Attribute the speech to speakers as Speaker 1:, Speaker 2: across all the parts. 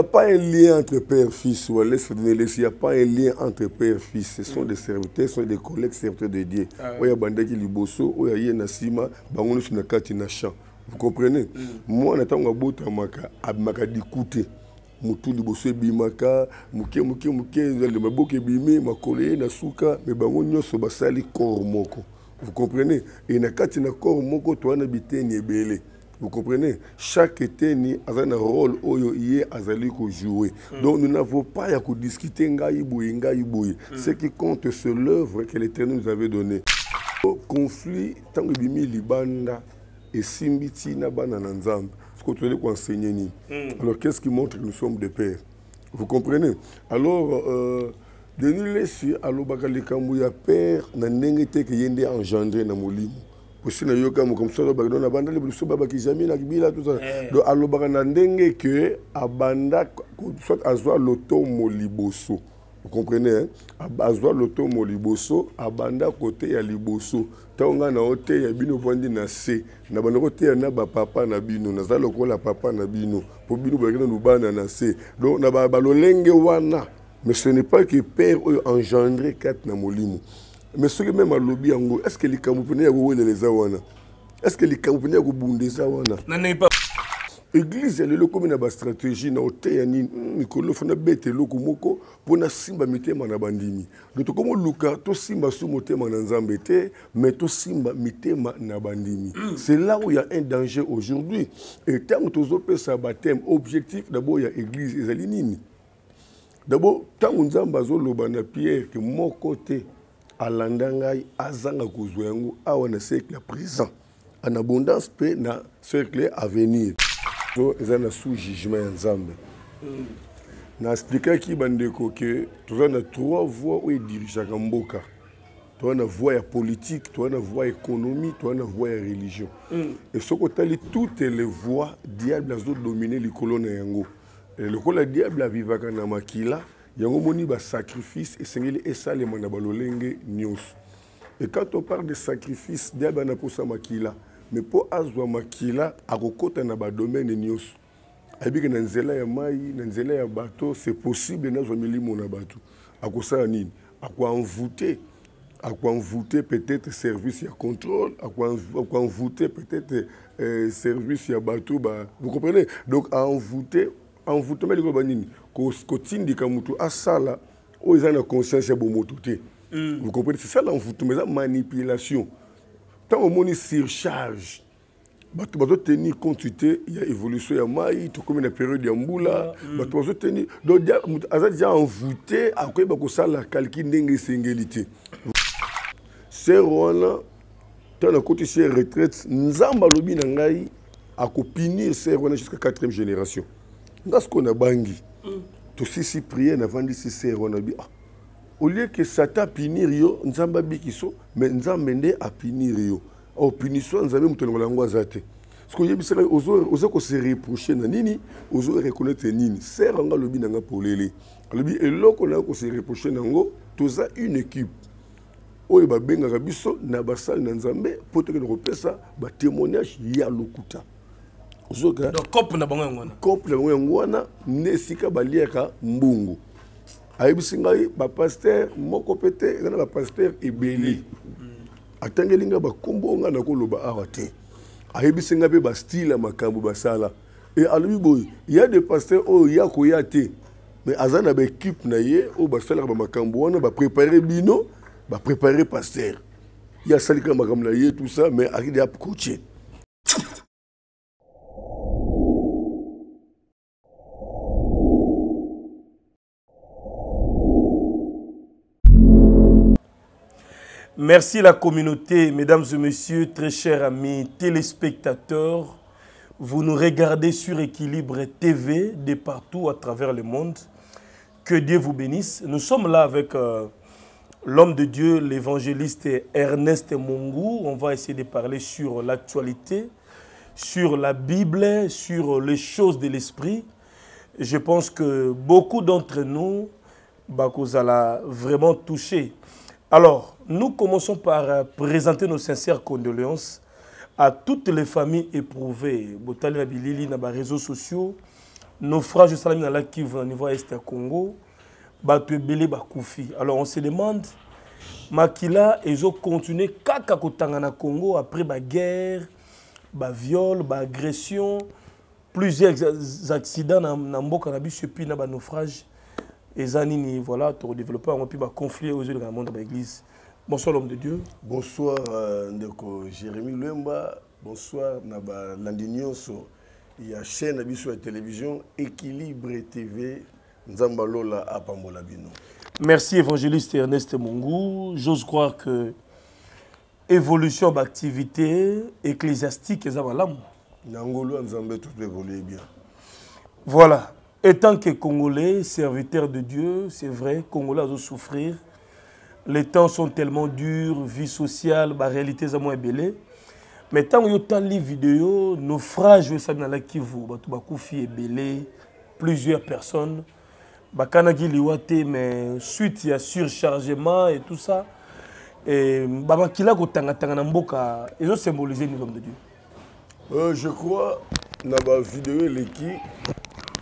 Speaker 1: Il n'y a pas un lien entre père et fils, ou il n'y a pas un lien entre père et fils. Ce sont mm. des serviteurs, ce sont des collègues serviteurs de Dieu. Ah il y a Bandaki Liboso, il y a Yenasima, il y a Nakati Nachan. Vous comprenez mm. Moi, on attend que Bota Maka, Abmaka d'écouter. Moutou Liboso Bimaka, Mouké Mouké Mouké, Maboke Bimé, Makole, Nasuka, mais Bango Nyoso Basali Kormoko. Vous comprenez Et Nakati Nakor Moko, toi, Nabité Niebele. Vous comprenez Chaque ethnie a un rôle où il est à jouer. Mm. Donc nous n'avons pas à discuter mm. Ce qui compte, c'est l'œuvre que l'Éternel nous avait donnée. Au conflit, tant que Bimi Libanda et Simbiti Nabanananzam, ce que tu qu'on enseigner. Mm. Alors qu'est-ce qui montre que nous sommes des pères Vous comprenez Alors, euh, Denis Lessu, Alobakalikamu, il y a père, n'a pas été engendré dans mon livre. Na yoka mo comme ça ba na banda le biso baba ki jamais na kibila.
Speaker 2: Eh.
Speaker 1: Donc alobaka na ndenge que abanda soit azwa loto moliboso. Vous comprenez hein? azwa loto moliboso abanda côté ya liboso. ntango ngai na oteya bino vandi na se na banda koteya na bapapa na bino naza lokola papa na bino mpo bino boyaki nanu bana na se donc na balolenge wana mais ce n'est pas que père oyo engendre kati na molimo mais soki meme alobi yango est ce que likambo mpene ya kowelela eza wana est ce que likambo mpene ya kobunda eza wana
Speaker 2: na
Speaker 1: église ya lelo komi na bastratégie na oteya nini mikolo fana beta eloko moko mpo nasimba mitema na bandimi. Do tokomoluka tosimba su motema na nzambe te mais tosimba mitema na bandimi. C'est là où il y a un danger aujourd'hui. Ntango tozopesa bateme objectif d'abord ya église ezali nini? D'abord ntango nzambe azoloba na pierre ke moko te alanda ngai azanga kozwa yango awa na cercle ya présent en abondance mpe na cercle à venir so eza na sous jugement ya nzambe. Na explikaki bandeko ke toza na trois voies oyo edirigeaka mboka. Toza na voie ya politique toza na voie ya économie toza na voie ya religion. E soki otali toutes les voies diable azodomine likolo na yango. Lokola diable avivaka na makila yango moni basacrifice esengeli esalema na balolenge nyonso. Et quand on parle de sacrifice diable ana mposa makila. Mais mpo azwa makila akokɔta na badomaine nyonso. Ayebiki na nzela ya mai na nzela ya bato c'est possible nazwa milimo na bato. Akosala nini? Akoenvoûte akoenvoûte peut-être service ya contrôle akoenvoûte peut-être euh, service ya bato ba vous comprenez? Donc envoûte envoûtement likolo banini kotindika motu asala oyo eza na conscience ya bomoto te. Vous comprenez? C'est ça l'envoûtement eza manipulation. Ntango omoni surcharge. Bato bazotenir compte te ya évolution ya mai tokomi na période ya mbula bato bazotenir donc dia- moto aza deja envoûté akoyeba kosala calcul ndenge esengeli te. Ser wana ntango nakotisi ye retraite nzambe alobi na ngai akopinir ser wana jusqu'à quatrième génération nga sikoyo nabangi tosisi priere navandisi ser wana bi ah, au lieu que satan apinir yo nzambe abikiso mais nzambe nde apinir yo. Opunition ya nzambe moto alongola yango aza te. Soki oyebisaka oza kose reproche na nini? Ozo reconnaître nini? Ser yango alobi nanga polele. Alobi eloko na yo kose reproche nango toza une équipe. Oyo babengaka biso na basali na nzambe mpo tokende kopesa batémoignage ya lokuta ozoka
Speaker 2: cope na bango yango wana
Speaker 1: couple yango yango wana nde esika baliaka mbongo ayebisi ngai bapaster moko mpe te eza na bapaster ebele. Atangeli ngai bakombo ngai nakoloba awa te. Ayebisi ngai mpe bastyle ya makambo basala. E alobi boye ya de paster oyo ya koya te mais aza na baekipe na ye oyo basalaka bamakambo wana baprépare bino baprépare paster ye asalikaka makambo na ye tout ça mais akide ya
Speaker 2: Merci la communauté, mesdames et messieurs, très chers amis téléspectateurs. Vous nous regardez sur Équilibre TV de partout à travers le monde. Que Dieu vous bénisse. Nous sommes là avec euh, l'homme de Dieu, l'évangéliste Ernest Mongou. On va essayer de parler sur l'actualité, sur la Bible, sur les choses de l'esprit. Je pense que beaucoup d'entre nous, Bakozala, vraiment touchés. Alors, nous commençons par euh, présenter nos sincères condoléances à toutes les familles éprouvées. Botali na bilili na ba réseaux sociaux, naufrage esalami na laki kivu na niveau este ya congo bato ebele bakufi alors on se demande makila ezocontinue kaka kotanga na congo après baguerre baviole baagression plusieurs accidents na, na mboka na biso epuis na banaufrage eza nini voilà tokodéveloppe yango mpe baconflit oyo ezoleka na monde ya baéglise bonsoir l'homme de dieu.
Speaker 1: Bonsoir euh, ndeko jérémi lwemba. Bonsoir na balandi nyonso. Ya chaîne na biso ya télévision équilibre tv nzambe alola apambola bino.
Speaker 2: Merci évangéliste ernest mongu. J'ose croire que évolution baactivité ecclésiastique eza malamu.
Speaker 1: Na ngolu ya nzambe tout évolue bien.
Speaker 2: Voilà étant que congolais serviteur de dieu c'est vrai congolais azosouffrir les temps sont tellement durs vie sociale baréalité eza mwa ebele mais ntango yotali video naufrage oyo esali na la kivu bato bakufi ebele plusieurs personnes. Bakanaki liwa te mais suite ya surchargement et tout ça. Bamakila kotangatanga na mboka ezosymbolize nini homme de dieu.
Speaker 1: Euh, je crois na bavideo eleki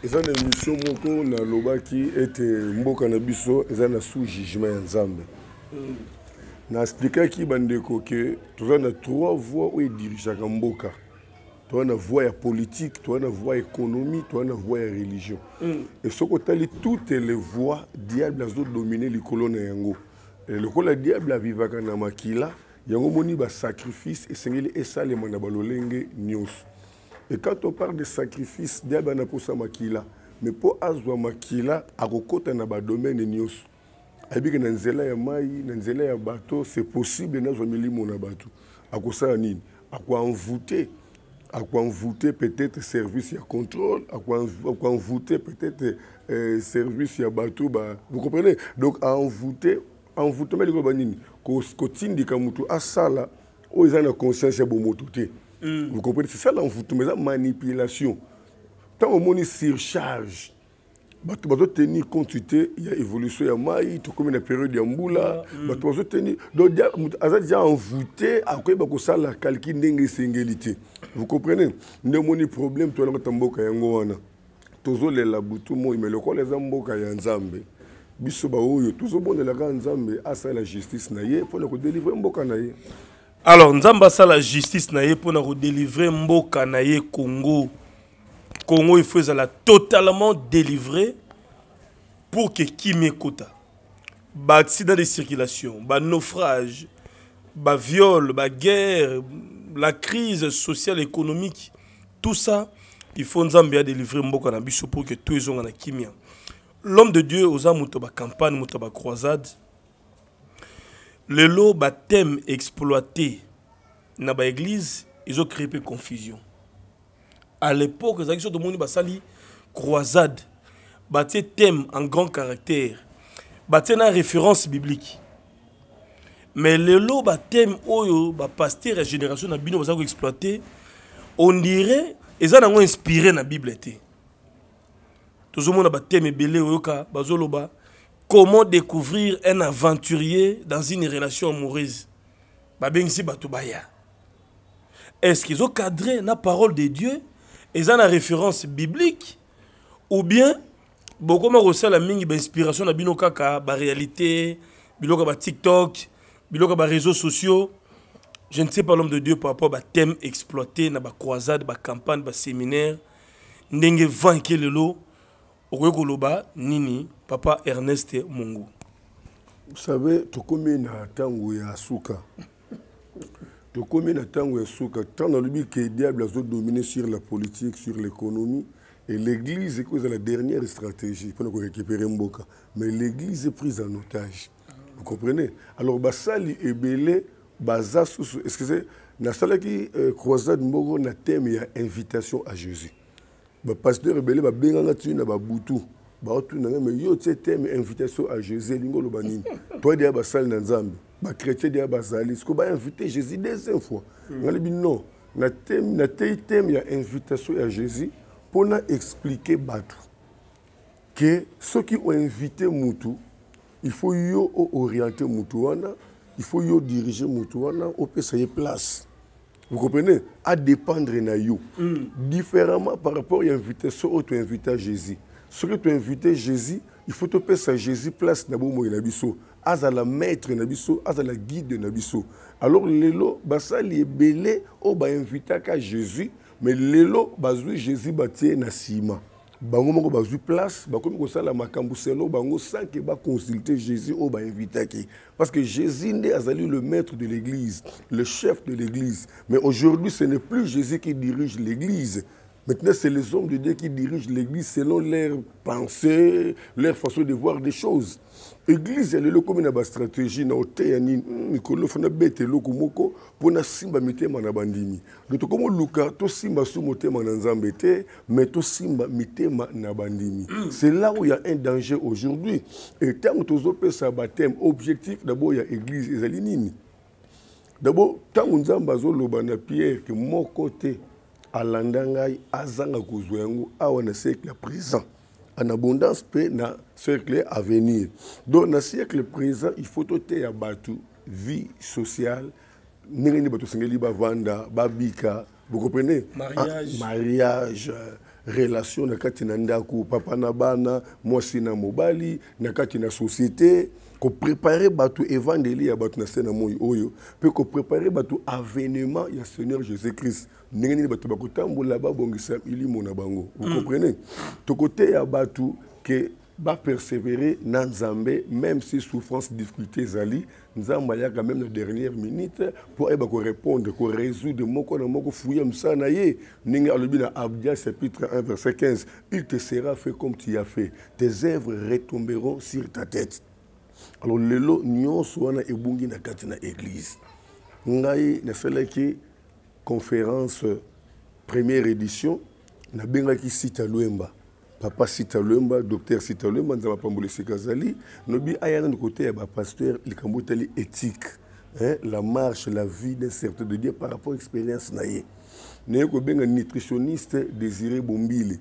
Speaker 1: eza na émission moko nalobaki ete mboka na biso eza na sous jugement ya nzambe. Naexplikaki bandeko ke toza na trois voies oyo edirigeaka mboka. Toza na voie ya politique toza na voie ya économie toza na voie ya religion. E soki otali toutes les voies diable azodomine likolo na yango. Lokola diable avivaka na makila yango moni basacrifice esengeli esalema na balolenge nyonso e quand on parle de sacrifice diable ana mposa makila. Me mpo azwa makila akokɔta na badomaine nyonso. Ayebiki na nzela ya mai na nzela ya bato c'est possible nazwa milimo na bato. Akosala nini? Akoenvoûte akoenvoûte peut-être service ya contrôle. Akoenvoûte peut-être euh, service ya bato ba vous comprenez? Donc aenvoûte envoûtement likoloba nini? Kotindika motu asala oyo eza na conscience ya bomoto te vous comprenez? C'est ça l'envoûtement eza manipulation. Ntango omoni surcharge. Bato bazotenir compte te ya évolution ya mai tokomi na période ya mbula bato bazotenir donc moto aza déjà envoûté akoyeba kosala calcul ndenge esengeli te. Vous comprenez? Nde omoni problème toyalangata mboka yango wana. Tozolela butu moi me lokola eza mboka ya nzambe. Biso baoyo tozobondelaka nzambe asala justice na ye mpona kodelivre mboka na ye
Speaker 2: alors nzambe asala justice na ye mpona kodelivre mboka na congo. Congo il faut ezala totalement délivré pour que kimi ekota baaccident de circulation banaufrage baviole baguerre la crise sociale économique tout ça il faut nzambe adélivre mboka na biso pour que to ezonga na kimia l'homme de dieu oza moto bacampagne moto bacroisade lelo bathème exploité na baéglise ezocrée mpe confusion. À l'époque ezalaki so tomoni basali croisade batie thème en grand caractère batie na référence biblique. Mais lelo bathème oyo bapaster ya génération na bino baza koexploite on dirait eza nango inspiré na bible te tozomona bathème ebele oyoka bazoloba comment découvrir un aventurier dans une relation amoureuse? Est-ce qu'ils ont cadré na parole de dieu eza na référence biblique? Ou bien bokoma kosala mingi bainspiration na bino kaka baréalité biloko ya batiktok biloko ya baréseaux sociaux. Je ne sais pas l'homme de dieu par rapport bathème exploité na bacroisade bacampagne baséminaire ndenge vanke lelo okoki koloba nini papa ernest
Speaker 1: vous savez tokomi na ntango ya suka. Tokomi na ntango ya suka ntango nalobi ke diable azodomine sur la politique sur l'économie et l'église ekoza la dernière stratégie. Mpona korécupérer mboka. Mais l'église est prise en otage. Vous comprenez? Alors basali ebele baza susu excuse nasalaki euh, croisade moko na thème ya invitation à jésus bapasteur ebele babenganga tini na babutu baotunanga me yo tie thème invitation à jésus elingi oloba nini. To deya basali na nzambe. Bachrétien deya bazali siko bainvite jésus deuxième fois. Ngalobi non. Natei thème ya invitation ya jésus mpona expliquer bato ke soki oinvite mutu il faut yo ooriente mutu wana il faut yo dirige mutu wana opesa ye place vous comprenez? À dépendre na yo. Différemment par rapport à invitation oyo toinvite jésus. Soki toinvite jésus il faut topesa jésus place na bomoi na biso. Azala maître na biso azala guide na biso. Alors lelo basali ebele oyo bainvitaka jésus mais lelo bazwi jésus batie na nsima bango moko bazwi place bakomi kosala makambo selo bango sans ke baconsulte jésus oyo bainvitaki parce que jésus nde azali le maître de l'église le chef de l'église. Mais aujourd'hui ce n'est plus jésus qui dirige l'église Maintenant, c'est les hommes de Dieu qui dirigent l'Église selon leurs pensées, leur façon de voir des choses. Église, elle est comme une stratégie, na oteya ni mikolo fana bete loko moko pona simba mitema na bandimi. Donc comme luka to simba su motema na nzambe te, mais to simba mitema na bandimi. C'est là où il y a un danger aujourd'hui. Et tant que tozo pesa baptême objectif d'abord il y a église ezali nini. D'abord tant nzambe azoloba na Pierre que moko te alanda ngai azanga kozwa yango awa na siècle présent en abondance mpe na siècle à venir donc na siècle présent il faut toteya bato vie sociale. Ndenge nini bato bavanda babika vous comprenez?
Speaker 2: Mariage.
Speaker 1: ah, mariage relation na kati na ndako papa na bana mwasi na mobali na kati na société. Koprépare bato evangeli ya bato na se na moi oyo mpe koprépare bato avènement ya seigneur jésus christ ndenge nini bato bakotambola babongisa milimo na bango. Vous comprenez? Tokoteya bato ke bapersévérer na nzambe même si souffrance difficulté ezali nzambe ayaka même na dernière minute mpo ayeba korépondre korésoudre moko na moko fuya mosala na ye. Ndenge alobi na abdia chapitre 1 verset 15 il te sera fait comme tu as fait. Tes œuvres retomberont sur ta tête. Alors lelo nyonso wana ebungi na kati na église. Ngai nasalaki conférence première édition nabengaki sita lwemba. Papa sita lwemba docteur sita lwemba nzambe apambola esika azali nobi aya nani kote ya bapaster likambo etali éthique hein, la marche la vie d'un certain de dieu par rapport expérience na ye. Naye kobenga nutritionniste désiré bombili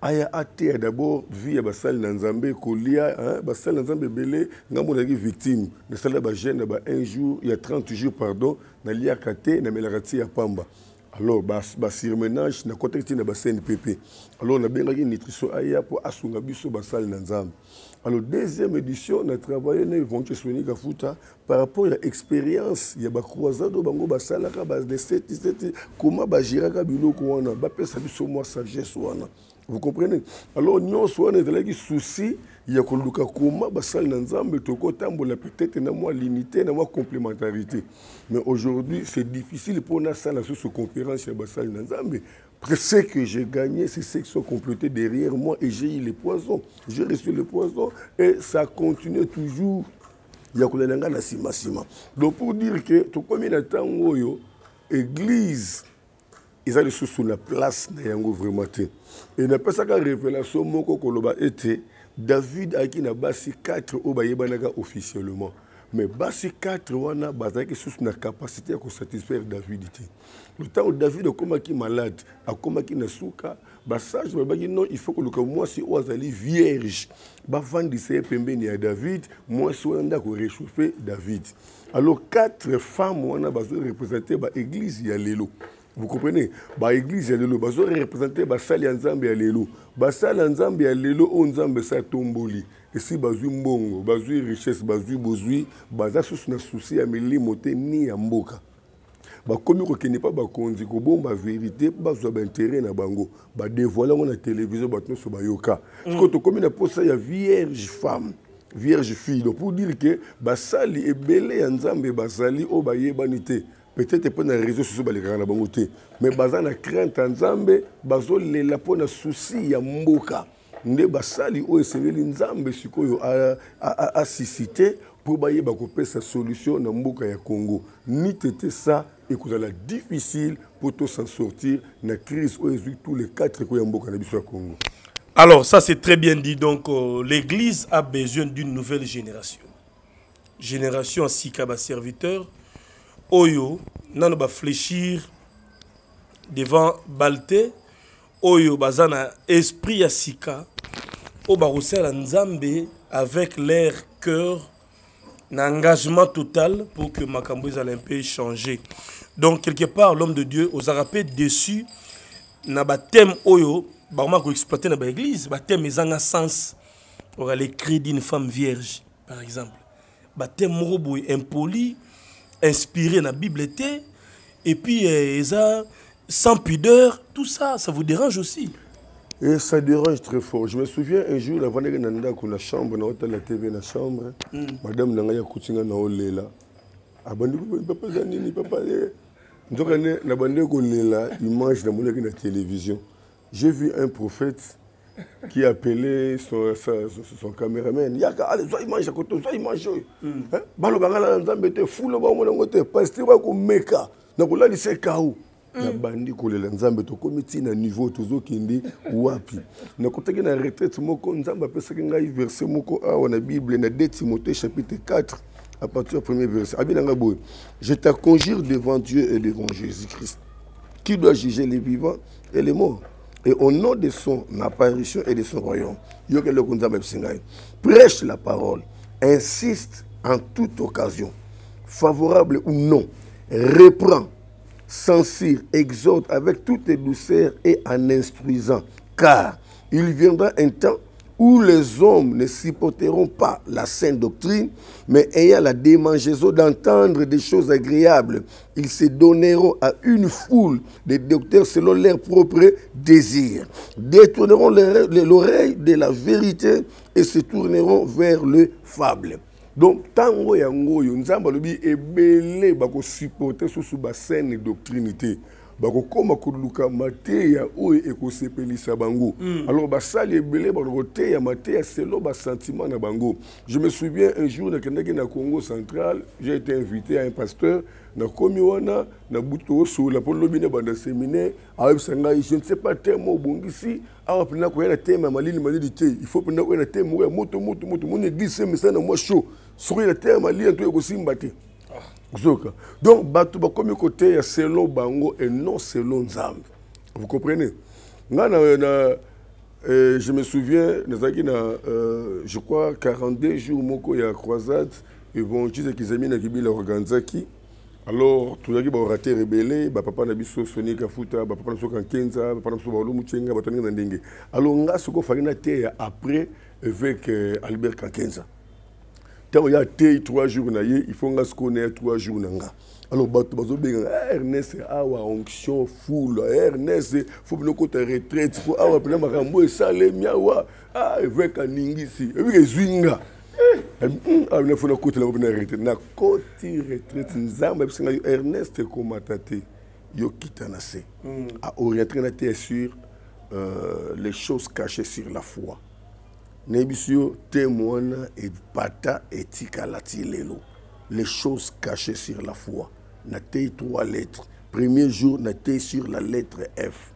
Speaker 1: aya ateya d'abord vie ya basali na nzambe kolia hein, basali na nzambe ebele ngambo nazalaki victime. Nasala bagene ba un jour ya 30 jours pardon naliaka te namelaka ti ya pamba. Alors basurmenage na contexte na bacnpp alors nabengaki nutrition aya mpo asunga biso basali na nzambe. Alors deuxième édition na travaille na évangile soni kafuta par rapport ya expérience ya bacroisade oyo bango basalaka badesetiseti koma bagiraka biloko wana bapesa biso mwa sagesse wana vous comprenez? Alors nyonso wana ezalaki souci ya koluka koma basali na nzambe tokotambola peut-être na mwa limité na mwa complémentarité mais aujourd'hui c'est difficile mpo nasala susu conférence ya basali na nzambe ce que j'ai gagné, c'est ceux qui sont complétés derrière moi et j'ai eu les poisons. J'ai reçu les poisons et ça continue toujours. Donc pour dire que tout comme il temps oyo église eza lisusu na place na yango vraiment te e napesaka révélation moko koloba ete david ayaki na basi 4 oyo bayebanaka officiellement. Mais basi 4 wana bazalaki susu na capacité ya kosatisfaire david te le temps où david akomaki malade akomaki na suka basage balobaki non il faut koluka mwasi oyo azali vierge bavandisa ye pembeni ya david mwasi wana nde akoréchauffe david. Alors quatre femmes wana bazoreprésente baéglise ya lelo vous comprenez? Baéglise ya lelo bazoreprésente basali ya nzambe ya lelo. Basali ya nzambe ya lelo oyo nzambe esi atomboli esi bazwi mbongo bazwi richesse bazwi bozwi baza susu na susi ya milimo te ni ya mboka. Bakomi kokende mpa bakonzi kobomba verité mpo bazwa baintere na bango. Badevoile yango na televizio bato nyonso bayoka sikoyo tokomi na posa ya vierge femme vierge fille. Donc pour dire ke basali ebele ya nzambe bazali oyo bayebani te peut-être mpo na réseau susu balekaka na bango te mais baza na crainte ya nzambe bazolela mpo na susi ya mboka nde basali oyo esengeli nzambe sikoyo asisi te mpo bayeba kopesa solution na mboka ya congo ni tete sa ekozala difficile mpo tosan sortir na crise oyo ezwi tous les quatre ekoya mboka na biso ya congo
Speaker 2: Alors, ça c'est très bien dit. Donc, euh, l'Église a besoin d'une nouvelle génération. Génération Sikaba serviteur. Oyo, nano ba fléchir devant Balte. Oyo, bazana esprit ya Sika. O ba la Nzambe avec leur cœur un engagement total pour que makambo ezala peu changer donc quelque part l'homme de dieu ozalaka mpe déçu na bathème oyo bakoma koexploite na baéglise bathème ezanga sens ora les cris d'une femme vierge par exemple bathème moko boye impoli inspiré na bible te et puis euh, eza sans pudeur tout ça ça vous dérange aussi?
Speaker 1: Et ça dérange très fort. Je me souviens un jour, avant que je la chambre, dans la TV, la chambre, madame Nanga ya kutinga na olela. Abandi papa zanini papa le. Ndoka ne na bande ko lela image na monaki na télévision. J'ai vu un prophète qui appelait son, son, son, son caméraman. Yaka allez, sois image à côté, sois image. Hein? Balo bangala nzambe te fula ba mona ngote pasteur ba ko meka. Na ko lali se kaou. na bandi kolela nzambe tokomi ntina niveau tozokende wapi nakotaki na retraite moko nzambe apesaki ngai verset moko awa na bible na 2 timothée chapitre 4 à partir du premier verset boye je devant dieu et devant jésus-christ qui doit juger les vivants et les morts? Et au nom de son apparition et de son royaume prêche la parole insiste en toute occasion favorable ou non reprend censure, exhorte avec toute douceur et en instruisant. Car il viendra un temps où les hommes ne supporteront pas la sainte doctrine, mais ayant la démangeaison d'entendre des choses agréables, ils se donneront à une foule de docteurs selon leurs propres désirs, détourneront l'oreille de la vérité et se tourneront vers le fable. donc basene doctrine te bakokóma koluka mateya oyo ekosepelisa bango. Mm. alors basali ebele bana koteya mateya selo basentiment na bango. Je me souviens un jour nakendaki na congo central j'ai été invité à un pasteur nakomi wana na butu tokosola mpo lobi na banda séminaire ayebisa ngai je ne sais pas teme obongisi awa mpena koya na teme ya malili malili te. Il faut mpena koya na teme moko ya moto moto moto. Moni église se mesana na mwa chaud. Soki na teme ya malili to ekosimba te zoka. Donc bato bakomi koteya selon bango et non selon nzambe. Vous comprenez? Na, na euh, je me souviens na euh, je crois 42 jours moko ya croisade évangile ekizami na kibila oganzaki alors tozalaki baorateur ebele bapapa na biso soni kafuta bapapa na biso kankenza bapapa na biso tienga bato ndenge na ndenge. Alors nga soki ofaki na teya après avec euh, albert kankenza ntango ya tei trois jours na ye il faut nga sikoyo na ya trois jours na nga alors bato bazobenga ernest awa onction fula ernest fo bino kota retraite po awa mpena makambo esalemi awa evek aningisi ebika ezwi nga abina fo nakotela ngo mpena retraite. Nakoti retraite nzambe ayebisi ngai ernest ekomata te yo kita na se aorientre na te sur euh, les choses cachées sur la foi les choses cachées sur la foi na trois lettres. Premier jour na sur la lettre f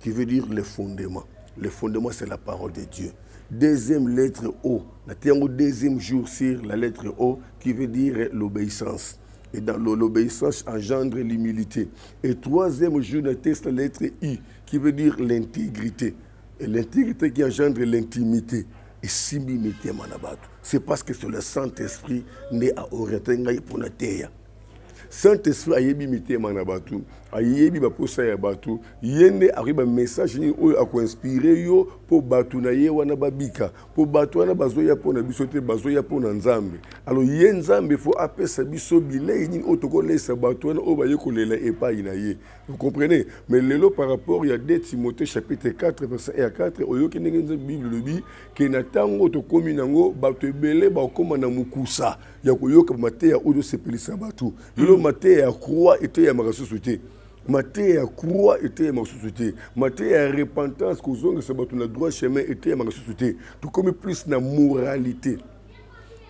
Speaker 1: qui veut dire le fondement. Le fondement c'est la parole de dieu. Deuxième lettre o na tei yango deuxième jour sur la lettre o qui veut dire l'obéissance. Et dans l'obéissance engendre l'humilité. Et troisième jour tei sur la lettre i qui veut dire l'intégrité. Et l'intégrité qui engendre l'intimité esimbi mitema na bato. C'est parce que c'est le saint-esprit nde aoriente ngai mpona teya. Saint-esprit ayebi mitema na bato ayebi baposa ya bato ye nde akoki bamessage nini oyo akoinspire yo mpo bato na ye wana babika. Mpo bato wana bazoya mpo na biso te bazoya mpo na nzambe. Alo ye nzambe fo apesa biso bilei nini oyo tokolesa bato wana oyo baye kolela epai na ye. Vous comprenez? Mais lelo par rapport ya 2 timothée chapitre 4 verset 1 à 4 oyoki ndenge nzambe bible elobi ke na ntango tokómi nango bato ebele bakóma na mokusa. Ya koyoka mateya oyo tosepelisa bato lelo mateya ya croix eteyamaka susu te mateya ya croix eteyamaka susu te mateya ya repentance kozongisa bato na droit chemin eteyamaka susu te tokomi plus na moralité.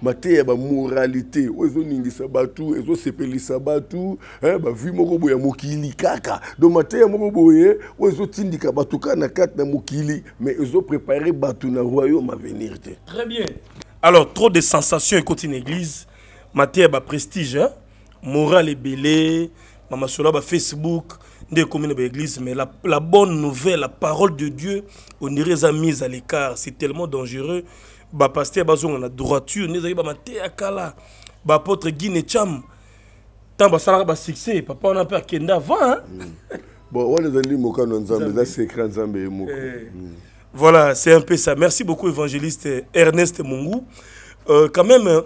Speaker 1: Mateya ya bamoralité oyo ezoningisa bato ezosepelisa bavie moko boye mokili kaka. Mateya moko boye bato kaka na na mokili. Mais na
Speaker 2: Très bien. Alors, trop de sensations écoute une église. Maté ba prestige, hein? moral ebele, mama sola ba Facebook, nde ekomi na baéglise mais la, la bonne nouvelle la parole de dieu on dirait eza mise à l'écart c'est tellement dangereux bapaster bazonga na droiture nde ezalaki bamate ya kala baapôtre guine cham ntango basalaka basuccès papa wana mpe akende avant hein?
Speaker 1: bon wana ezali mokano ya nzambe eza secret ya nzambe ye moko
Speaker 2: Eh. Voilà, c'est un peu ça. Merci beaucoup, évangéliste Ernest Mungu. Euh, quand même,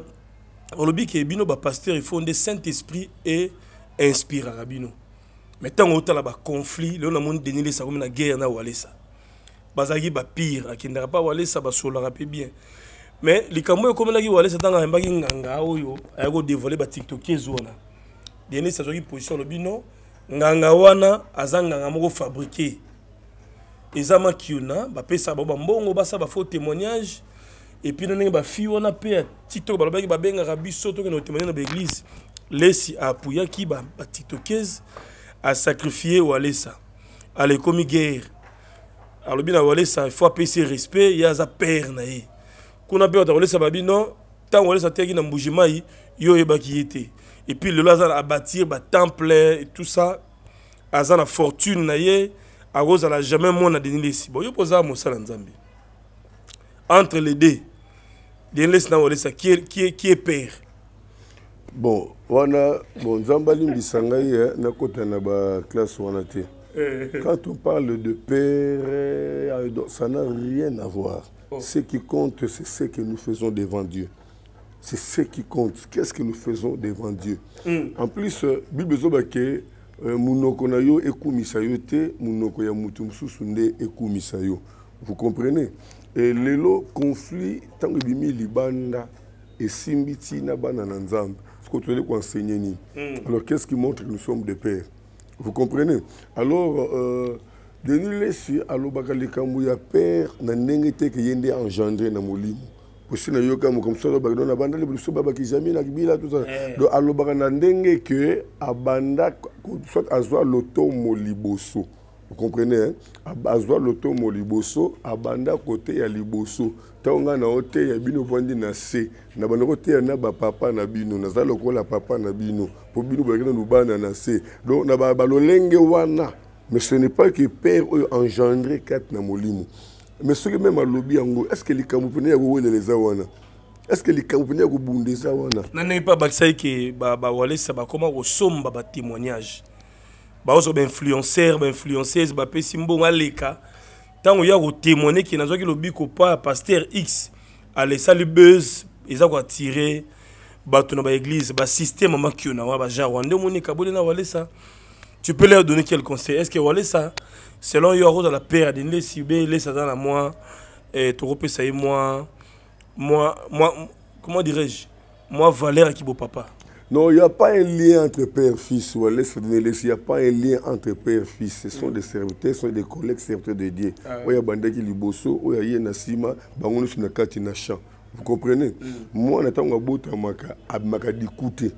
Speaker 2: on le dit que bah, pasteur, il faut un Saint-Esprit et inspiraka bino. Me ntango otala baconflit lelo namoni denis lesa akomi na guerre na walesa. Bazalaki bapire akendaka mpa walesa basolaka mpe bien. Me likambo oyo ekomelaki walesa ntango ayembaki nganga oh, oyo ayaki kodevole batiktokese wana denis azwaki position alobi no nganga wana aza nganga moko fabrike eza makiuna bapesaka bango bambongo basala bafaux témoignage. Epuis na ndenge bafi wana mpe ya tiktok balobaki babengaka biso tokende kotémoigne na baeglise lesi apuyaki batiktokese asacrifie walesa. Ala ekomi guerre. Alobi na walesa faut apesi respect ye aza père na ye. Kuna mpe bato kolesa babi non ntango walesa ateyaki na mbuji mai yo oyebaki ye te. Epuis lelo aza na abatir batemple et tout ça aza na fortune na ye akozala jamais mwana deni lesi. Bon yo mpo oza mosala nzambe. Entre les deux deni lesi na walesa qui est, qui est, qui est père
Speaker 1: bon wana bon nzambe alimbisa ngai eh, nakota na baklasse wana te. Quand on parle de père donc, ça n'a rien à voir.
Speaker 2: Oh.
Speaker 1: ce qui compte c'est ce que nous faisons devant Dieu. C'est ce qui compte. Qu'est-ce que nous faisons devant Dieu?
Speaker 2: Mm.
Speaker 1: en plus euh, bible ezobake euh, munoko na yo ekumisa yo te munoko ya mutu mosusu nde ekumisa yo. Vous comprenez? Et lelo conflit ntango ebimi libanda esimbi ntina bana na nzambe koenseigner nini.
Speaker 2: Mm.
Speaker 1: alors qu'est-ce qui montre que nous sommes des pères? Vous comprenez? Alors euh, denis lesi alobaka likambo ya père na ndenge te ke ye nde engendre na molimo. Posi nayoka mokambo so alobaki do na bandali biso babaki jamie na kibila tout ça.
Speaker 2: Eh.
Speaker 1: donc alobaka na ndenge ke abanda soit azwa lotomo liboso vous comprenez hein? Azwa lotomo liboso abanda koteya liboso ntango ngai na oteya bino vandi na se. Na banda koteya na bapapa na bino naza lokola papa na bino mpo bino boyaki nanu bana na se. Donc na ba- balolenge wana mais ce n'est pas que père oyo engendre kati na molimo. Mais soki meme alobi yango est ce que likambo mpene ya kowelela eza wana? Est ce que likambo mpene ya kobunda eza wana?
Speaker 2: Na ndenge mpe abakisaki ke ba- bawalesa bakoma kosomba batémoignage baozwa bainfluenceur bainfluenceuse bapesi mbongo aleka ntango ya kotémoigne ke nazwaki lobiko pa paster x alesali buse eza koatire bato na baéglise basystème amakio na wana bagenre wana nde omoni kaboli na walesa tu peux leur donner quel conseil? Est ce que walesa selon yo akozala père ya denilesi be lesa aza na mwa eh, tokopesa ye mwa mwa comment dirais-je? Mwa valeur ya kibo papa
Speaker 1: Non, il n'y a pas un lien entre père et fils. ou Il n'y a pas un lien entre père et fils. Ce sont des serviteurs, ce sont des collègues serviteurs de Dieu. Oya bandaki liboso, oya ye na sima, bangono sur na kati na champ. Vous comprenez Moi, natango abotamaka, abimaka dikute.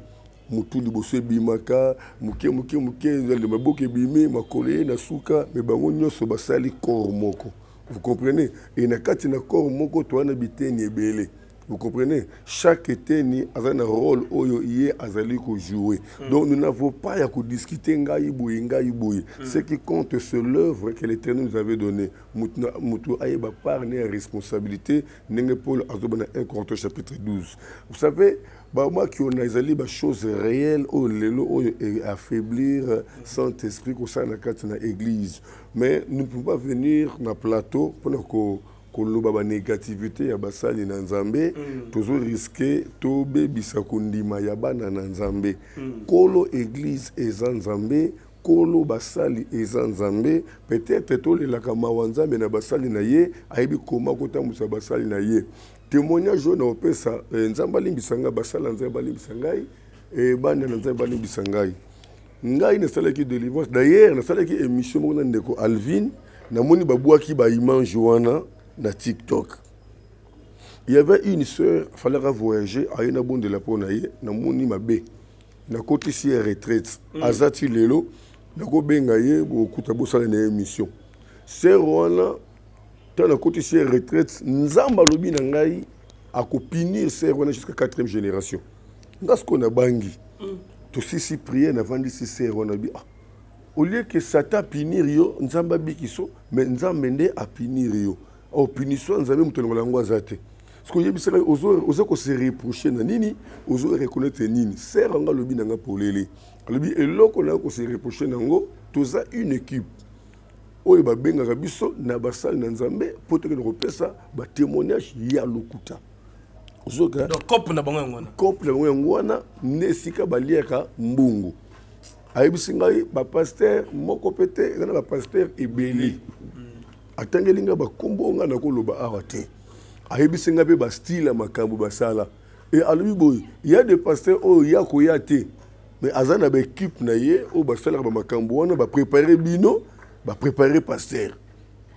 Speaker 1: mutu liboso ebimaka moke moke moke ezali maboko ebimi makolo ye na suka me bango nyonso basali corps moko vous comprenez? E na kati na corps moko toza na biteni ebele vous comprenez? Chaque eteni aza na rôle oyo ye azali kojoue donc nous n'avons pas ya kodiscute ngai boye ngai boye ce qui compte c'est l'œuvre que l'éternel nous avait donné mutu ayeba part ne ya responsabilité ndenge paul azoba na 1 corinthiens chapitre 12 vous savez bamaki ona ezali bachose réelle oyo lelo oyo affaiblir saint esprit kosala na kati na église mais nous ne pouvons pas venir na plateau mpona ko koloba banégativité ya basali na nzambe tozoriske tobebisa kondima ya bana na nzambe. Kolo église eza nzambe kolo basali eza nzambe peut-être tolelaka mawa nzambe na basali na ye ayebi koma kotambwisa basali na ye. Témoignage oyo na opesa eh, nzambe alimbisa ngai basala nzambe balimbisa ngai eh, bana na nzambe balimbisa ngai. Ngai nasalaki délivrance d'ailleurs nasalaki émission moko na ndeko alvin namoni babwaki baimage wana na tiktok. Il y avait une sœur falaka voyager aye nabondela mpo na ye namoni mabe nakotisi ye retraite. Aza ti lelo nakobenga ye bokuta bosala na ye émission. Sœur wana ntango nakotisi ye retraite nzambe alobi na ngai akopinir sœur wana jusqu'à quatrième génération. Nga sikoyo nabangi tosisi priere navandisi sœur wana bi. Ah. Au lieu que satan apinir yo nzambe abiki so mais nzambe nde apinir yo opunition nzambe moto alongola yango aza te soki oyebisaka oza kose reproche na nini ozo reconnaître nini. Ser anga alobi na nga polele alobi eloko na yo kose reproche na yango toza une équipe. Oyo babengaka biso na basali na nzambe mpo tokende kopesa batémoignage ya lokuta ozoka
Speaker 2: cope na bango yango wana
Speaker 1: yango nde esika baliaka mbungu ayebisi ngai bapaster moko mpe te eza na bapaster ebele atangeli ngai bakombo ngai nakoloba awa te. Ayebisi ngai mpe bastyle ya makambo basala. E alobi boye ya de paster oyo ya koya te. Mais aza na baekipe na ye oyo basalaka bamakambo wana baprépare bino baprépare paster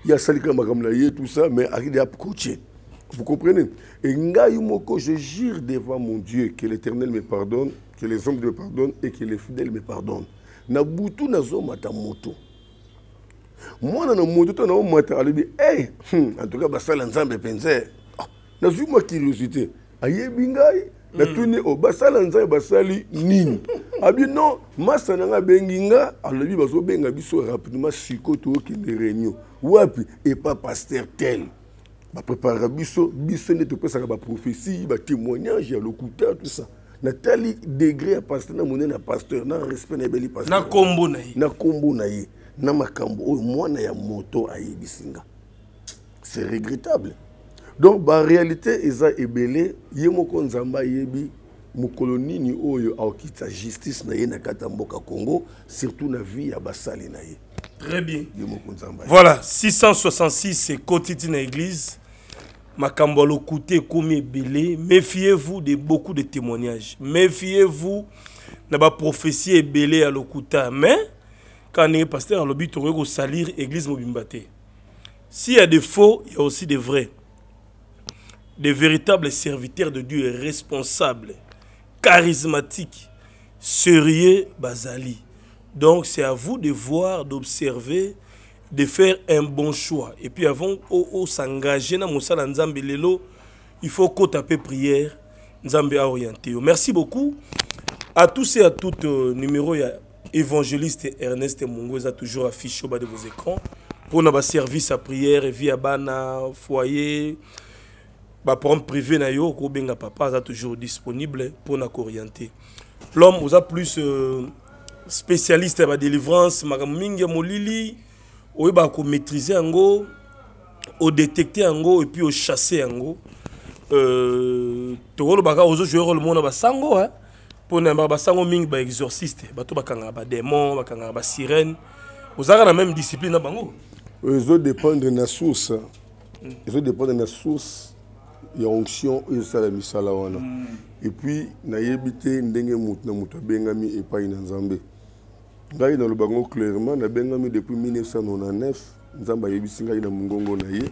Speaker 1: ye asalika makambo na ye tout ça mais akidi akoche vous comprenez? Et ngai moko je jure devant mon dieu que l'éternel me pardonne que les hommes me pardonnent et que les fidèles me pardonnent. Na butu nazomata moto mwana na moto to naomata alobi hey, hmm, en tout cas basala nzambe mpenza nazwi mwa curiosité. Ayebi ngai natuni o basala nzambe basali nini? Abi non masa na nga abengi nga alobi bazobenga biso rapidement siko tookende réunion. Wapi? Epa paster tel. Bapreparaka biso biso nde topesaka baprophétie batémoignage ya lokuta tout ça. Natali degré ya paster na monene ya pasteur na respect na ebeli pasteur.
Speaker 2: Na nkombo na ye
Speaker 1: na makambo oyo mwana ya moto ayebisi nga c'est regrettable. Donc baréalité eza ebele ye moko nzambe ayebi mokolo nini oyo aokita justice na ye na kati ya mboka congo surtout na vie ya basali na ye.
Speaker 2: Très bien.
Speaker 1: Ye moko nzambe ayebi.
Speaker 2: voilà 666 ekoti ti na église. Makambo ya lokuta ekomi ebele. Méfiez-vous de beaucoup de témoignages. Méfiez-vous na baprophétie ebele ya lokuta. Mais quand ndenge paster alobi tokoki kosalir église mobimba te s'il y a des faux il y a aussi des vrais. Des véritables serviteurs de Dieu responsables charismatiques sérieux bazali donc c'est à vous de voir d'observer de faire un bon choix. Et puis avant au s'engager na mosala nzambe lelo il faut qu'on tape prière orienté. Merci beaucoup à tous et à toutes euh, numéro évangéliste Ernest Mungo eza toujours affiché au bas de vos écrans pour na ba service à prière via bana foyer baprogramme privé na yo okobenga papa aza toujours disponible mpona koorienter l'homme oza plus euh, spécialiste ya badélivrance makambo mingi ya molili oyebaka komaîtrise yango odétecte yango epuis ochasse yango. Euh, tokolobaka ozojouer role mona basango eh? mpona yambaka basango mingi baexorciste bato bakangaka badémon bakangaka basirène ozalaka na même discipline na bango.
Speaker 1: Ezodépendre na source ezodépendre na source ya onction oyo ezosala misala wana. Epuis nayebi te ndenge motu na moto abengami epai na nzambe. Ngai naloba ngo clairement nabengami depuis 1999 nzambe ayebisi ngai na mongongo na ye.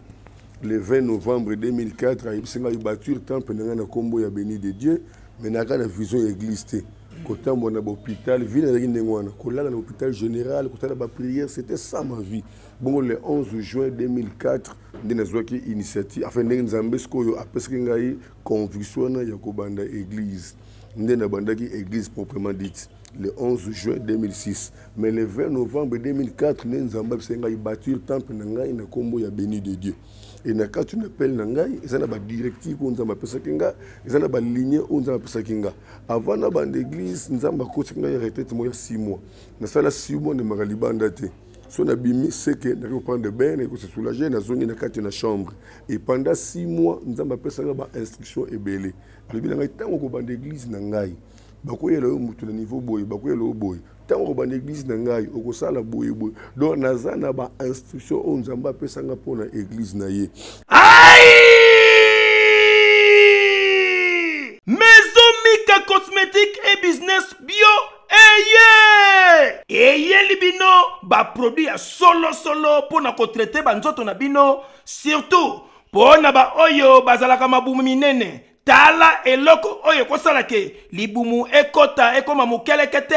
Speaker 1: Le 20 novembre 2004 ayebisi ngai bature temple na ngai na nkombo ya béni de dieu me naka na vision ya église te kotambola na bahôpital vie nazalaki ndenge wana kolala na hôpital général kotala baprière c'était ça ma vie. Bongo le 11 juin 2004 nde nazwaki initiative enfin ndenge nzambe sikoyo apesaki ngai conviction wana ya kobanda église nde nabandaki église proprement dite le 11 juin 2006 mais le 20 novembre 2004 nde nzambe apesaki ngai bâtir temple na ngai béni de dieu e na kati na appel na ngai eza na badirective oyo nzambe apesaki nga eza na baligne oyo nzambe apesaki nga. Avant na banda église nzambe akotiki ngai retraite moko ya 6 mois. Nasala 6 mois ndemaka libanda te. So nabimi seke naki koprendre bain naki kose soulage nazongi na kati na chambre. Et pendant 6 mois nzambe apesaka bainstruction ebele alobi na ngai ntango kobanda église na ngai bakoyela yo motu na niveau boye bakoyela yo boye ntango kobanda église na ngai okosala boye boye. Donc naza na bainstruction oyo nzambe apesanga mpo na église na ye.
Speaker 2: Aïe! Maison Mika Cosmétique et Business Bio eye! Eyeli bino baproduit ya solosolo mpo na kotraite banzoto na bino surtout mpo na baoyo bazalaka mabumu minene. Tala eloko oyo ekosalake libumu ekota ekoma mokeleke te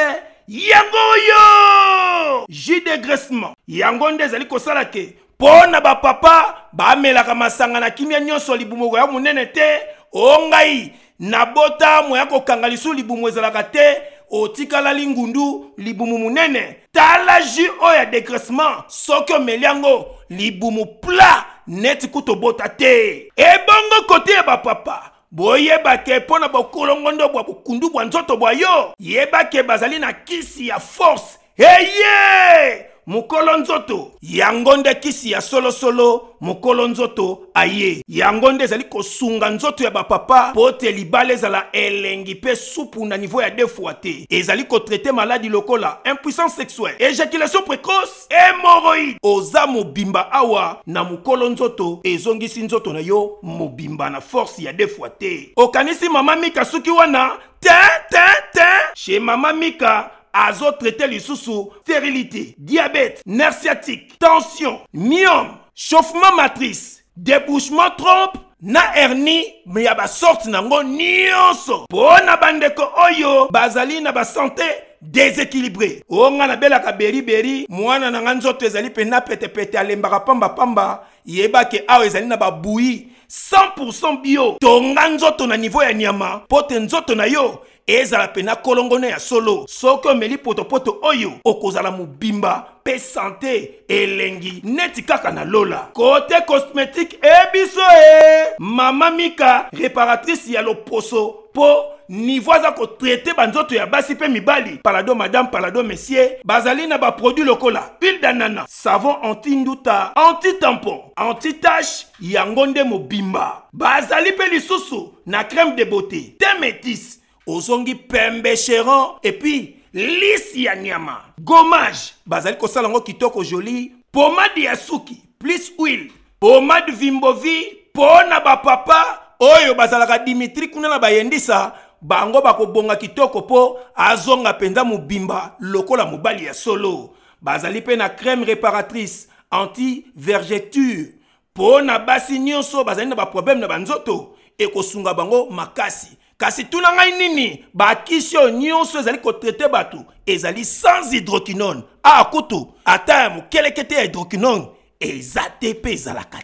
Speaker 2: yango oyo jus de graissement. Yango nde ezali kosalake mpo na bapapa bamelaka masanga na kimia nyonso libumu ya monene te. O ngai nabota moya kokanga lisu libumu ezalaka te.
Speaker 3: Otikalali ngundu libumu munene tala jus oyo ya dégraissement soki omeli yango libumu pla neti kuta obota te. Ebongo kote ya bapapa boyebake mpo na bokolongondo bwa bokundu bwa nzoto bwa yo. Yebake bazali na kisi ya force. Eye mokolo nzoto yango nde kisi ya solosolo mokolo nzoto aye. Yango nde ezali kosunga nzoto ya bapapa mpo te libala ezala elengi mpe supu na niveau ya defwa te ezali kotraite maladi lokola impuissance sexuelle. Éjaculation précoce hémoroïde oza mobimba awa na mokolo nzoto ezongisi nzoto na yo mobimba na force ya defwa te okanisi mama mika suki wana te te te. Chez mama mika azotraite lisusu stérilité diabète nerf sciatique tension myome chauffement matrice débouchement trompe na hernie me ya basorte nango nyonso. Mpo na bandeko oyo bazali na basante déséquilibré o nga nabelaka beriberi mwana na nga nzoto ezali mpenza petepete alembaka pambapamba yebake awa ezali na babuyi 100% bio. Tonga nzoto na nivo ya nyama mpo te na yo ezala mpena kolongono ya solo. Soki omeli potopoto oyo okozala mobimba mpe sante elengi neti kaka na lola. Kote cosmétique ebiso e! Mama mika réparatrice ya loposo mpo nivo aza kotraite banzoto ya basi mpe mibali. Palado madame palado monsieur bazali na baproduit lokola huile danana savon anti-nduta anti-tampon anti-tache yango nde mobimba. Bazali mpe lisusu na crème de beauté. Te métis ozongi pembe cheron epuis lisi ya nyama. Gommage. Bazali kosala yango kitoko joli. Pomade ya suki plus huile. Pomade vimbovi mpo na bapapa oyo bazalaka dimitri kuna na bayendisa bango bakobonga kitoko mpo azonga mpenza mobimba lokola mobali ya solo. Bazali mpe na crème réparatrice anti vergeture mpo na basi nyonso bazali na na banzoto. Ekosunga bango makasi kasi tuna ngai nini bakisi oyo nyonso ezali kotraite bato ezali sans hydroquinone. A kutu ata ya mokeleke te ya hydroquinone eza te mpe ezalaka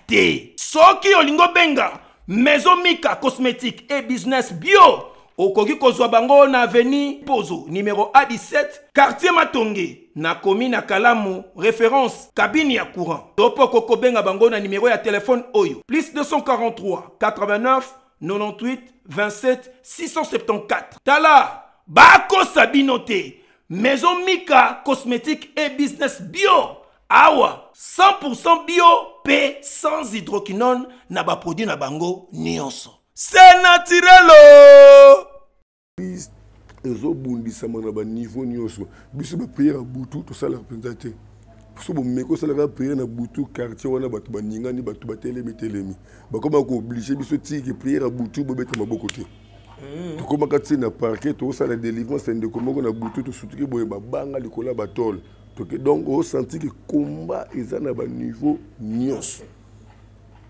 Speaker 3: soki olingi obenga maison mika cosmétique e business bio okoki kozwa bango na pozo numero a17 quartier matonge na komi kalamu référence kabine ya courant. To mpo kokobenga bango na numero ya telefone oyo plus 243 89 98 27 674 tala bakosa bino te maison mika cosmétique et business bio awa 100% bio mpe sans hydroquinone na baproduit na bango nyonso se naturelo
Speaker 1: ezobundisama na baniveau nyonso biso bapriere ya butu tosalaka mpenza te so bomeki osalaka priere na butu quartier wana bato baningani bato batelemi telemi. Bakómaka kooblige biso tiki priere ya butu bobeta maboko te. Tokomaka ti na parquet tokosala délivrance ya ndeko moko na butu tosutuki boye babanga likolo ya batole. Donc osanti ke komba eza na baniveau nyonso.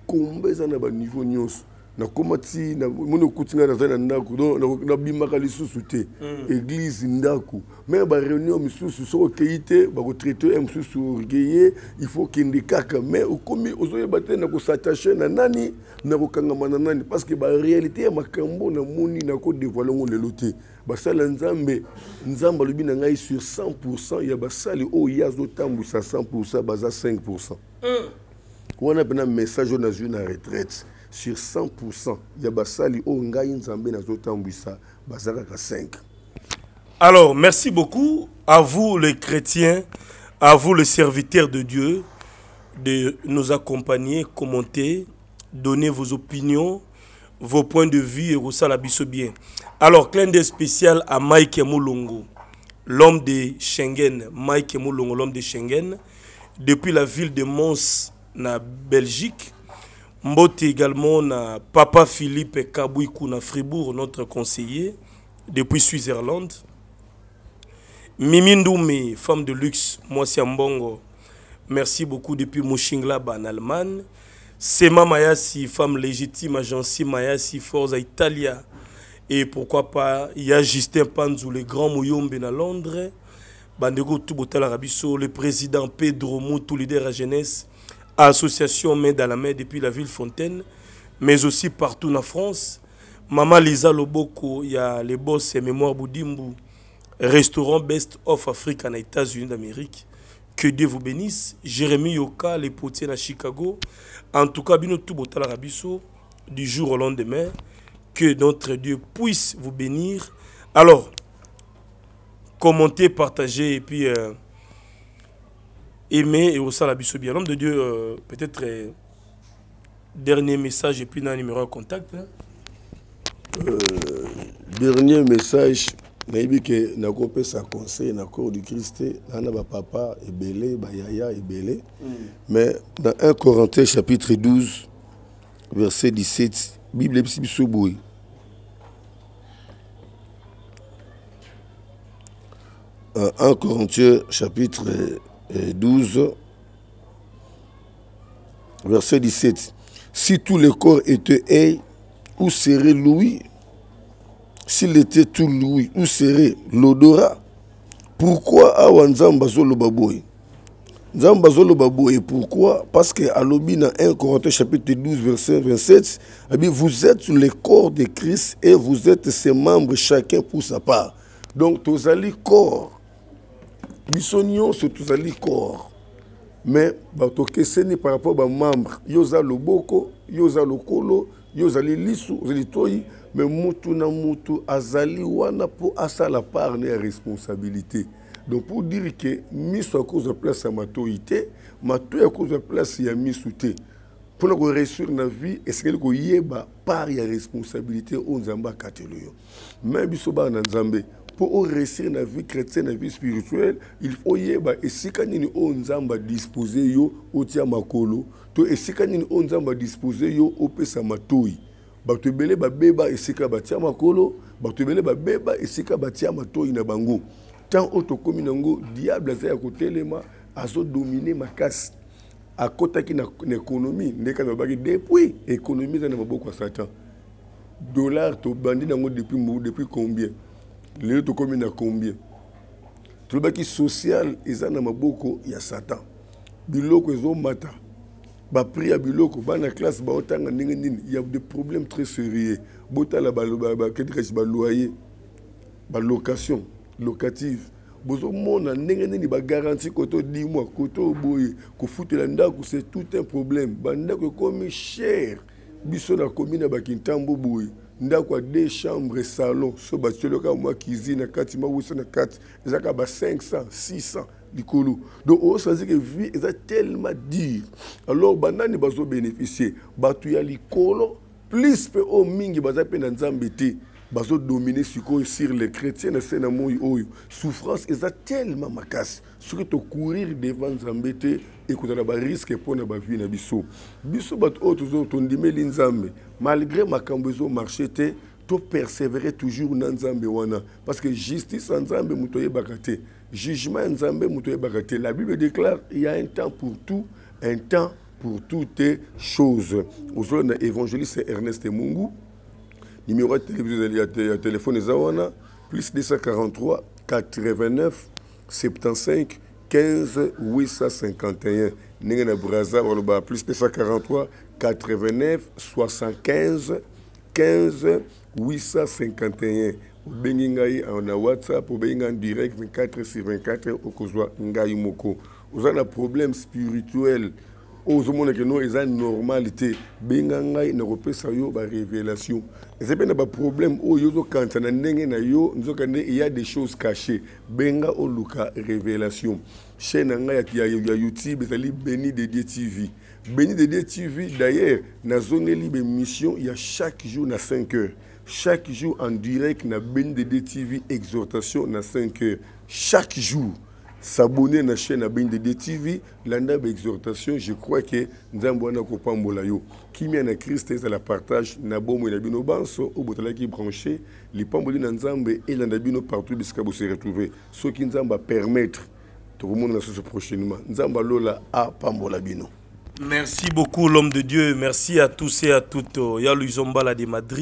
Speaker 1: Komba eza na baniveau nyonso nakóma ti moni okuti ngai nazali na ndako don nabimaka lisusu te. Église ndako. Me baréunion misusu soki okei te bakotraite ya mosusu orgueille il faut okende kaka. Me okomi ozoyeba te na kosatache na nani na kokangama na nani. Parce que baréalité ya makambo namoni nakodévoile yango lelo te. Basali ya nzambe nzambe alobi na ngai sur 100 ya basali oyo ye azotambwisa 100 baza 5 wana mpena message oyo nazwi na retraite sur 100% ya basali oyo ngai nzambe nazotambwisa baza kaka 5
Speaker 2: Alors, merci beaucoup à vous les chrétiens, à vous les serviteurs de Dieu, de nous accompagner, commenter, donner vos opinions, vos points de vue et ça la bien. Alors, clin d'œil spécial à Mike Moulongo, l'homme de Schengen, Mike Moulongo, l'homme de Schengen, depuis la ville de Mons, na Belgique. Mbote également Papa Philippe Kabouikou na Fribourg, notre conseiller, depuis Suisse-Irlande. Mimi Ndoumi, femme de luxe, moi Mbongo. Merci beaucoup depuis Mouchinglaba en Allemagne. Sema Mayasi, femme légitime, agence Mayasi, Forza Italia. Et pourquoi pas, il y a Justin Panzou, le grand Mouyombe à Londres. Bandego Touboutal Rabiso, le président Pedro Moutou, leader à jeunesse. Association Main dans la main depuis la ville Fontaine, mais aussi partout en France. Maman Lisa Loboko, il y a les boss et Mémoire Boudimbu, restaurant Best of Africa aux États-Unis d'Amérique. Que Dieu vous bénisse. Jérémy Yoka, les potiers à Chicago. En tout cas, bino tout rabiso du jour au lendemain. Que notre Dieu puisse vous bénir. Alors, commentez, partagez et puis euh, aimez et aussi la biso bien. L'homme de Dieu, euh, peut-être euh, dernier message et puis dans un numéro de contact. hein.
Speaker 1: dernier message nayebi ke nakopesa conseil na corps du christ na na bapapa ebele bayaya ebele mais dans 1 corinthien chapitre 12 verset 17 bible ebisi biso boye Euh, 1 Corinthiens chapitre euh, 12 verset 17 si tout le corps était où serait l'ouïe s'il était tout louis, où serait l'odorat? Pourquoi awa pourquoi? Parce que alobi na 1 Corinthiens chapitre 12 verset 27 abi vous êtes le corps de Christ et vous êtes ses membres chacun pour sa part. Donc tozali corps biso nyonso tozali corps mais bato keseni par rapport bamembre yo oza loboko yo oza lokolo yo ozali lisu ozali toyi me mutu na mutu azali wana mpo asala part na ya responsabilité. Donc pour dire ke miso akozwa place ya matoi te matoi akozwa place ya misu te mpona koreusssir na vie esengeli koyeba part ya responsabilité oyo nzambe akateli yo me biso bana na nzambe mpo oreusssir na vie chrétienne na vie spirituelle il faut oyeba esika nini oyo nzambe adispose yo otia makolo to esika nini oyo nzambe adispose yo opesa matoi bato ebele babeba esika batia makolo bato ebele babeba esika batia matoi na bango. Ntango oyo tokómi nango diable aza ya kotelema azodomine makasi akɔtaki na, na économie ndenge kaka nalobaki depuis économie eza na maboko ya satan. Dollar tobandi nango depuis, depuis combien lelo tokómi na combien? Tolobaki social eza na maboko ya satan. Biloko ezomata. Baprix ya biloko bana classe baotanga ndenge nini? Ya des problèmes très sérieux. Botala baketikasi baloyer balocation locative. Bozomona ndenge nini? Bagaranti koto di mois koto boye kofutela ndako c'est tout un problème. Bandako ekomi cher. Biso nakomi na bakintambo boye ndako ya deux chambre salon so batioloka mwa cuisine na kati mawusa na kati ezaka ba 500 600 likolo. Donc osanzi ke vie eza tellement dure. Alors banani bazobénéficie bato ya likolo plus mpe oyo mingi baza mpe na nzambe te bazodomine sikoyo sur les chrétiens na se na moi oyo. Souffrance eza tellement makasi. Soki tocourir devant nzambe te ekozala bariske mpo na bavie na biso. Biso bato oyo tozo- tondimeli nzambe malgré makambo ezomarche te topersévere toujours na nzambe wana. Parce que justice ya nzambe moto oyebaka te jugement ya nzambe moto oyebaka te. La bible déclare il y a un temps pour tout un temps pour toutes choses. Ozolo na évangéliste ernest mungu numéro ya télévision ya te- ya téléphone eza wana plus 243 89 75 15 851 ndenge na braza baloba plus 243 89 75 15 851 obengi ngai na whatsapp obengi ngai en direct 24 sur 24 okozwa ngai moko. Oza na problème spirituel oyo ozomonake no eza normal te benga ngai nakopesa yo barévélation eza mpe na baproblème oyo ozokanisa na ndenge na yo nzoka nde eya des choses cachées. Benga oluka révélation. Chaîne na ngai ya youtube ezali beni dedie tv beni dedie tv d'ailleurs nazongeli bémission ya chaque jour na 5 heures. Chaque jour en direct na beni dedie tv exhortation na 5 heures. Chaque jour s'abonner na chaîne ya beni dedie tv landa baexhortation je crois ke nzambe wana kopambola yo kimia na krist ezala partage na bomoi na bino banso oyo botalaki branché lipamboli na nzambe elanda bino partout bisika bose retrouve soki nzambe apermettre tokomona na susu prochainement nzambe alola apambola bino
Speaker 2: Merci beaucoup l'homme de Dieu. Merci à tous et à toutes. Yalou Zombala de Madrid.